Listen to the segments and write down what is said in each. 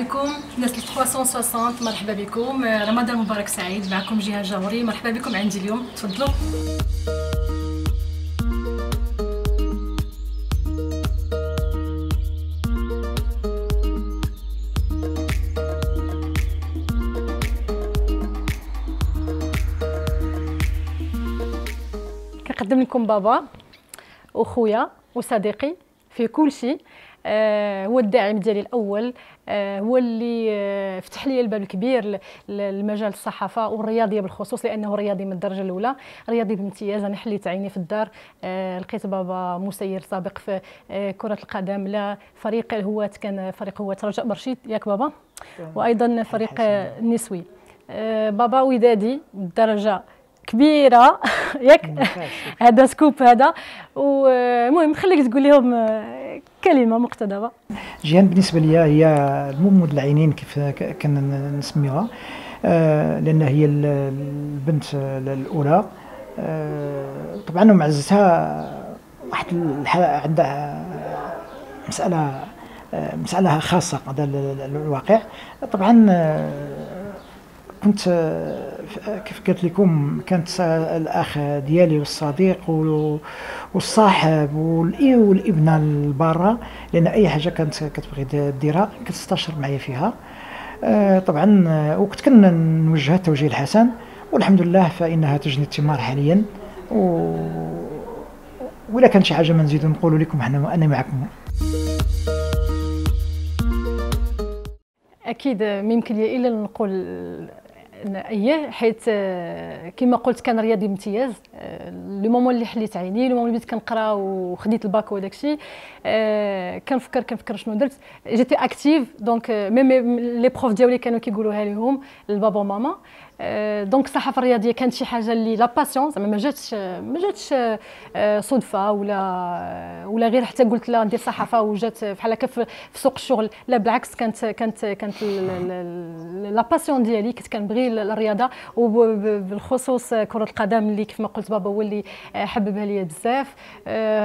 عليكم. ناس 360 مرحبا بكم. رمضان مبارك سعيد معكم جهاد جاوري مرحبا بكم عندي اليوم. تفضلوا. كنقدم لكم بابا وخويا وصديقي في كل شيء. آه هو الداعم ديالي الأول. آه هو اللي آه فتح لي الباب الكبير لمجال الصحافة والرياضية بالخصوص لأنه رياضي من الدرجة الأولى. رياضي بامتياز أنا حليت عيني في الدار. آه لقيت بابا مسير سابق في آه كرة القدم. لا فريق الهواة كان فريق هواة رجاء برشيد ياك بابا؟ وأيضا فريق النسوي آه بابا ودادي بالدرجه كبيرة. ياك؟ هذا سكوب هذا. والمهم خليك تقول لهم كلمة مقتضبه جيهان بالنسبة لي هي الممود العينين كيف كنا نسميها آه، لأن هي البنت الأولى. آه، طبعا ومعزتها واحد عندها مسألة آه، مسألة خاصة هذا الواقع. طبعا كنت كيف قلت لكم كانت الأخ ديالي والصديق والصاحب والابنه البارة لأن أي حاجة كانت كتبغي ديرها كتستشر معايا فيها. آه، طبعا وكنت كنوجهها التوجيه الحسن والحمد لله فإنها تجني الثمار حاليا. و ولا كان شي حاجة ما نزيدو نقولوا لكم إحنا أنا معكم. أكيد ما يمكن لي إلا نقول اييه حيت آه، كما قلت كان رياضي امتياز آه، le moment اللي حليت عيني le moment اللي بديت كنقرا وخديت الباك وداك الشيء آه، كنفكر كنفكر شنو درت. j'étais active donc même les profs ديالي كانوا كيقولوها لهم البابا وماما. donc الصحافه الرياضيه كانت شي حاجة اللي la passion زعما ما جاتش ما جاتش صدفه ولا ولا غير حتى قلت لا ندير صحافه وجات بحال هكا في سوق الشغل لا بالعكس كانت كانت كانت la passion ديالي كنت كنبغي الرياضه وبالخصوص كره القدم اللي كيف ما قلت بابا هو اللي حببها لي بزاف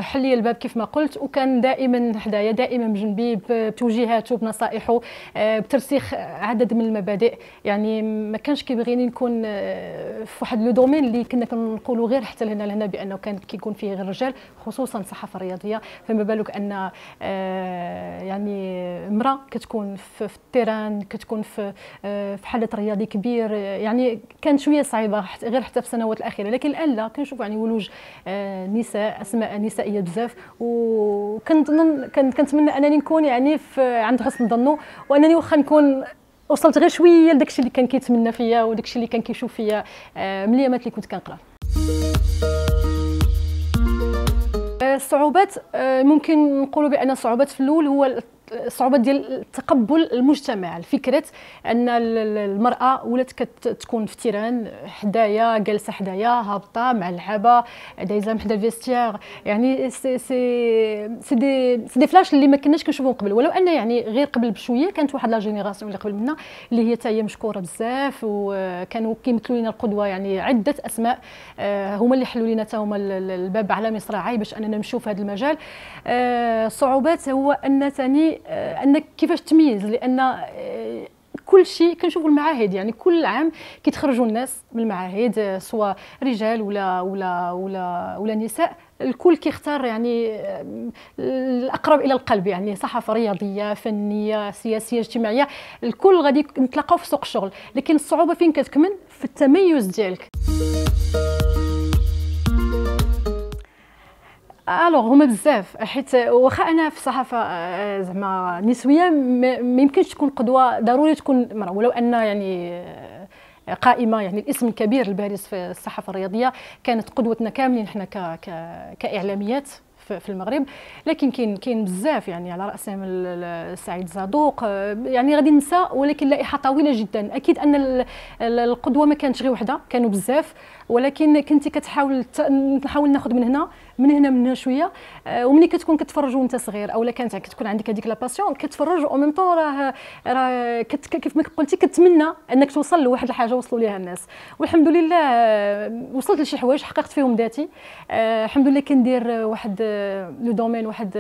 حل لي الباب كيف ما قلت وكان دائما حدايا دائما بجنبي بتوجيهاته بنصائحه بترسيخ عدد من المبادئ يعني ما كانش كيبغيني نكون آه، في واحد le domaine اللي كنا كنقولوا غير حتى لهنا لهنا بأنه كان كيكون فيه غير الرجال خصوصا الصحافة الرياضية. فما بالك أن آه، يعني امرأة كتكون في, التيران كتكون في آه، في حدث رياضي كبير يعني كانت شوية صعيبة غير حتى في السنوات الأخيرة. لكن الآن لا كنشوف يعني ولوج نساء أسماء نسائية بزاف. وكنظن كنتمنى أنني نكون يعني في عند حسن ظنه وأنني واخا نكون وصلت غير شوية لداكشي اللي كان كيتمنى فيا وداكشي اللي كان كيشوف فيا آه، من الايامات اللي كنت كنقرأ. الصعوبات آه، ممكن نقولوا بأن الصعوبات في الأول هو الصعوبة ديال تقبل المجتمع. الفكرة أن المرأة ولات كتكون في terrain حدايا جالسة حدايا هابطة مع اللعابه دايزه حدا ال vestiaire يعني c'est c'est c'est des c'est des flashs اللي ما كناش كنشوفهم قبل. ولو أن يعني غير قبل بشوية كانت واحد la génération اللي قبل منا اللي هي تاهي مشكورة بزاف وكانوا كيمثلوا لنا القدوة. يعني عدة أسماء آه، هما اللي حلوا لنا حتى هما الباب على مصراعي باش أننا نمشيو في هذا المجال. الصعوبات آه، هو أن ثاني آه، أنك كيفاش تميز لأن آه، كل شيء كنشوفوا المعاهد يعني كل عام كيتخرجوا الناس من المعاهد آه، سواء رجال ولا ولا ولا ولا نساء. الكل كيختار يعني الأقرب إلى القلب يعني صحافة رياضية فنية سياسية اجتماعية. الكل غادي نتلاقاو في سوق الشغل لكن الصعوبة فين كتكمن؟ في التميز ديالك. alors هما بزاف حيت واخا أنا في الصحافه آه، زعما نسوية ما يمكنش تكون قدوة ضروري تكون مرأة ولو أن يعني آه، قائمة يعني الاسم الكبير البارز في الصحافة الرياضية كانت قدوتنا كاملين حنا كإعلاميات في المغرب. لكن كاين كاين بزاف يعني على رأسهم سعيد زادوق يعني غادي ننسى ولكن لائحة طويلة جدا. أكيد أن القدوة ما كانتش غير وحدة كانوا بزاف ولكن كنتي كتحاول نحاول ناخذ من هنا. من هنا من هنا شوية. آه، ومني كتكون كتفرج وانت صغير اولا كانت كتكون عندك هذيك la passion كتفرج أو ميم طون راه راه كيف ما قلتي كتمنى إنك توصل لواحد الحاجة وصلوا ليها الناس. والحمد لله آه، وصلت لشي حوايج حققت فيهم ذاتي. آه، الحمد لله كندير واحد le domaine واحد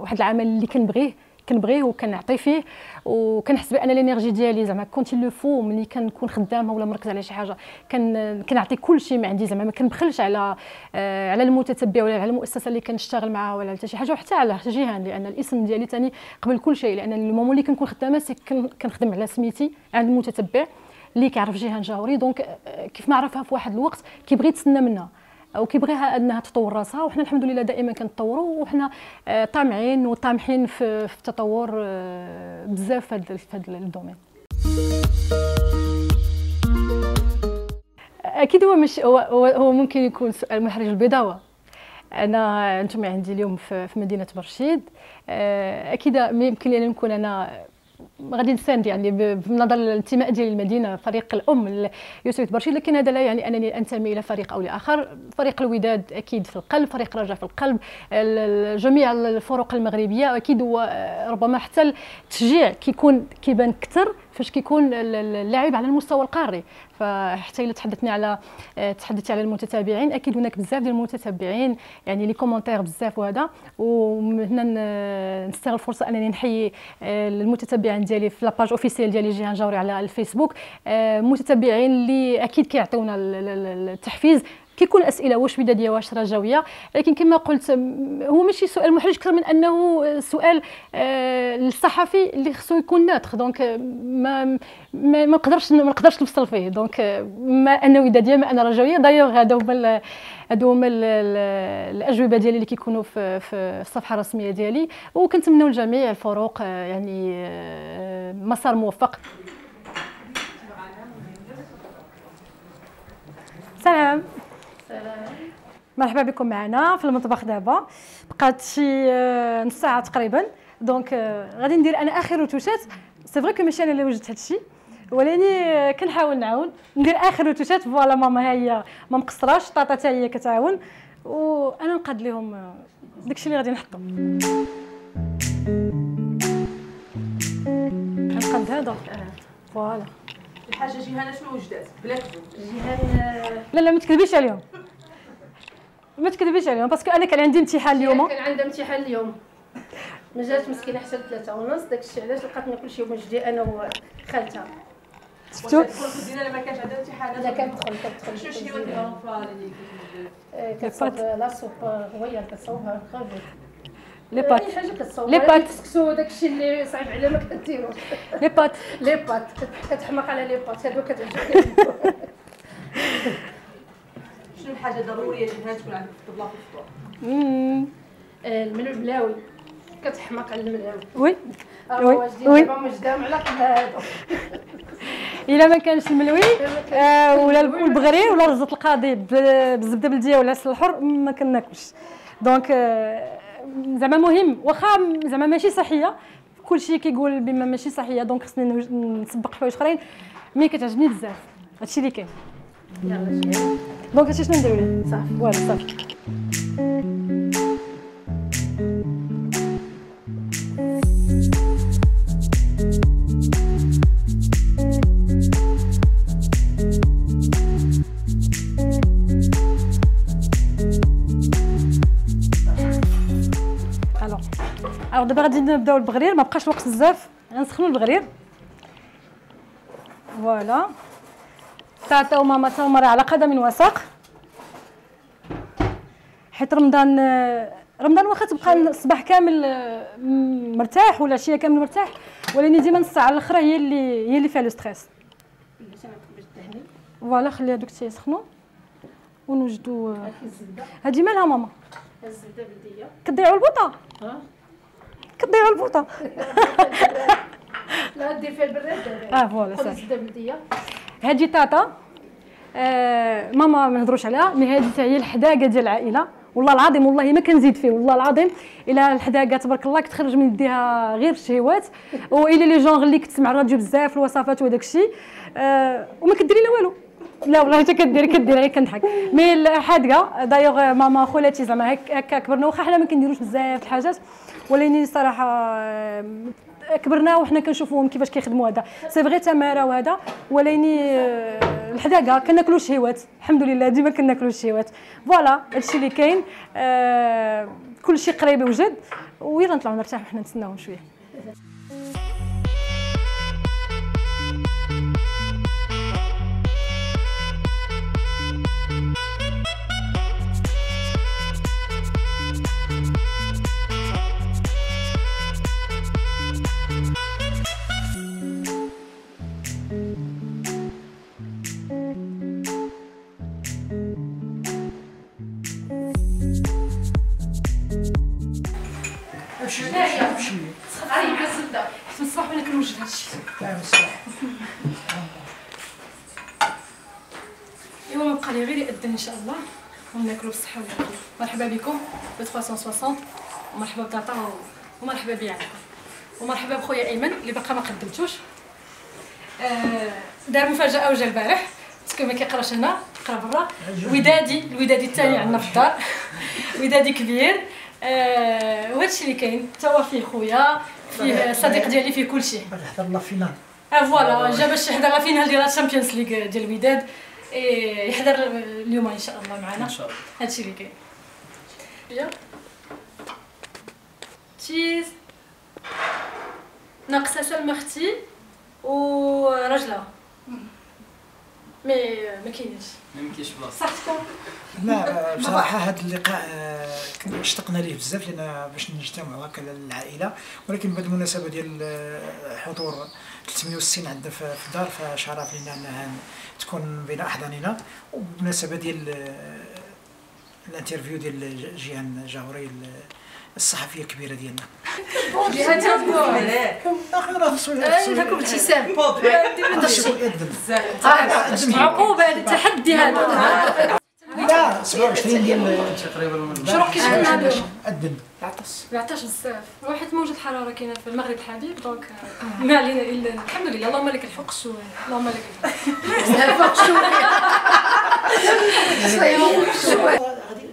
واحد العمل اللي كنبغيه. كنبغيه وكنعطي فيه وكنحس بأن ال énergie ديالي زعما quand il le faut ملي كنكون خدامة ولا مركز على شي حاجة كن كنعطي كل شيء ما عندي زعما ما كنبخلش على آه على المتتبع ولا على المؤسسة اللي كنشتغل معاها ولا حتى شي حاجة وحتى على جيهان لأن الاسم ديالي ثاني قبل كل شيء لأن ال moment اللي كنكون خدامة كنخدم على سميتي عند المتتبع اللي كيعرف جيهان جهوري donc آه، كيف ما عرفها في واحد الوقت كيبغي يتسنى منها. أو كيبغيها أنها تطور راسها وحنا الحمد لله دائما كنتطوروا وحنا آه، طامعين وطامحين في, في التطور آه، بزاف في هذا ال domaine. أكيد هو مش هو, هو ممكن يكون سؤال محرج البيضاوة أنا أنتم عندي اليوم في مدينة برشيد. آه، أكيد يمكن لي نكون أنا غادي نساند يعني بنظر الانتماء ديال المدينة فريق الأم يوسف برشيد لكن هذا لا يعني أنني أنتمي إلى فريق أو لآخر. فريق الوداد أكيد في القلب فريق الرجاء في القلب. جميع الفرق المغربية أكيد هو ربما حتى التشجيع كيكون كيبان أكثر فاش كيكون اللاعب على المستوى القاري. فحتى إلا تحدثنا على تحدثت على المتتابعين أكيد هناك بزاف ديال المتتبعين يعني لي كومونتير بزاف وهذا. وهنا نستغل الفرصه أنني نحيي آه، المتتبعين ديالي في la page officielle ديالي جيهان جهوري على الفيسبوك. آه، متتبعين اللي أكيد كيعطيونا التحفيز. كيكون الأسئلة واش وداديه واش رجويه لكن كما قلت هو ماشي سؤال محرج أكثر من أنه سؤال آه اللي خصو يكون neutre donc ما ما نقدرش ما نقدرش نفصل فيه. donc ما أنا وداديه ما أنا رجويه دايوغ هذا هما هادو هما الأجوبة ديالي اللي كيكونوا في, في الصفحة الرسمية ديالي. وكنتمنوا لجميع الفرق آه، يعني آه، مسار موفق. سلام. مرحبا بكم معنا في المطبخ دابا. بقات شي آه، نص ساعة تقريبا. donc آه، غادي ندير أنا آخر روتوشات c'est vrai que ماشي أنا اللي وجدت هادشي. ولاني آه، كنحاول نعاون. ندير آخر روتوشات voilà ماما هي ما مقصراش. طاطا حتى هي كتعاون. وأنا نقاد لهم داكشي اللي غادي نحطو. نقاد هذا voilà. الحاجة جيهان شنو وجدات بلا جيهان لا لا ما تكذبيش عليهم. ما تكذبيش عليهم parce que أنا كان عندي امتحان اليوم. كان عندها امتحان اليوم. ما جات مسكينة حتى ثلاثة ونص داكشي علاش لقاتنا كلشي وموجدة أنا وخالتها. شفتو الكوزينه ما كانش عندها امتحان لا كتدخل كتدخل شنو شنو ال اللي كتصوب la soupe royale كتصوبها خرجت les pâtes les pâtes كسكسو داكشي اللي صعيب عليها ما كديروش les pâtes les pâtes كتحماق على les pâtes هادو كتعجبني شنو الحاجة ضرورية جدا تكون عندك في الطبله في الفطور؟ الملاوي كتحماق على الملاوي. oui. oui. oui. مجدام على هذا إلا ما كانش الملوي آه ولا البغرير ولا رزه القاضي بالزبده بلديه ولا العسل الحر ما كناكلش. donc آه زعما مهم. واخا زعما ماشي صحية. كلشي كيقول بما ماشي صحية donc خصني نسبق حوايج أخرين. mais كتعجبني بزاف. هادشي اللي كاين. donc هادشي شنو نديرو صافي voilà صافي alors دابا غادي نبداو البغرير ما بقاش الوقت بزاف غنسخنوا البغرير voilà طاطا وماما تمر على قدم وساق. حيت رمضان رمضان واخا تبقى الصباح كامل مرتاح ولا العشيه كامل مرتاح ولكن ديما نص ساعة الأخرى هي اللي هي اللي فيها le stress. voilà خلي هذوك تيسخنوا ونوجدوا هادي مالها ماما؟ الزبده بلديه كتضيعوا البوطة. كتضيعوا البوطة. لا دير فيها البراد. آه voilà صافي. الزبده بلديه هادي طاطا آه ماما ما نهضروش عليها mais هادي هي الحداقة ديال العائلة. والله العظيم والله ما كنزيد فيه والله العظيم. إلا الحداقة تبارك الله كتخرج من يديها غير الشهوات وإلا les genres اللي كتسمع الراديو بزاف الوصفات وداك الشيء آه وما كديري لا والو. لا والله حتى كديري كديري غير كنضحك. mais الحادقه دايوغ ماما خولاتي زعما هكا كبرنا واخا حنا ما كنديروش بزاف الحاجات. ولكن صراحة آه، كبرنا وحنا كنشوفوهم كيفاش كيخدموا هذا. c'est vrai تماره وهذا ولكن الحداقة كناكلوا الشهوات الحمد لله ديما كناكلوا الشهوات voilà هادشي اللي كاين. آه كلشي قريب وجد. ويلا نطلعوا نرتاحوا حنا نتسناوهم شوية. لي غير يأذن إن شاء الله. وناكلوا بالصحة والعافية. مرحبا بكم. ب 360 ومرحبا بطاطا ومرحبا بيا ومرحبا بخويا إيمن اللي باقا ما قدمتوش. آه، دار مفاجأة وجا البارح. parce que ما كيقراش هنا قرا برا. ودادي الودادي الثاني عندنا في الدار. ودادي كبير. آه وهادشي اللي كاين. تا هو فيه خويا فيه صديق ديالي فيه كلشي. نحضر la finale آه voilà. جا باش يحضر la finale ديال ال Champions League ديال الوداد. يحضر اليوم إن شاء الله معنا. إن شاء الله. هادشي اللي كاين. cheese. ناقصة سلمى أختي ورجله mais ما كاينش صحتكم لا بصراحة هذا اللقاء آه، كنا اشتقنا ليه بزاف لأن باش نجتمعوا هكا العائله ولكن بعد المناسبة ديال آه، حضور 360 عندنا في في الدار فشرف لنا أنها تكون بين أحضاننا. وبمناسبه ديال آه، الانترفيو ديال جيهان جاوري الصحفية الكبيرة ديالنا. عقوبه التحدي هذا لا 27 ديال تقريبا كيشحال هذا بزاف واحد موجة الحرارة كاينة في المغرب الحبيب donc ما علينا الا الحمد لله اللهم لك الحق شوية اللهم لك الحق غادي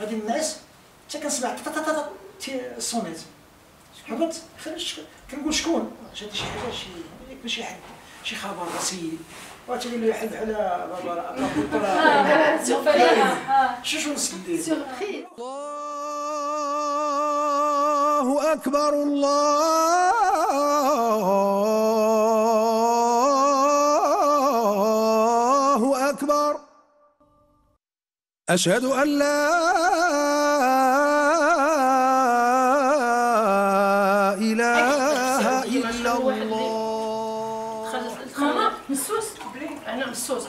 غادي الناس حتى كنسمع تا تا تا تا تي ال sonnette حبت خرج كنقول شكون؟ شاد شي حاجة شي يكون شي حد. شي خبر سيد وتقول له يحب على بابا بابا شو شو نسلي الله أكبر الله أكبر. أشهد أن لا إلا الله. ماما مسوس؟ أنا مسوس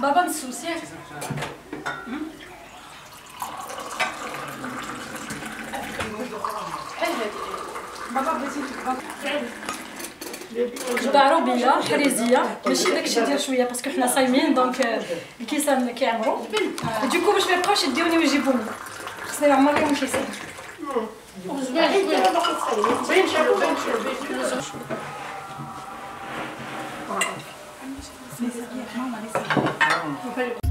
بابا مسوس ياك جبة عروبية حريزية. ماشي داكشي ديال شوية parce que حنا صايمين donc الكيسان كيعمرو. du coup باش ما يبقاوش يديوني ويجيبوني خصنا يعمر لهم الكيسان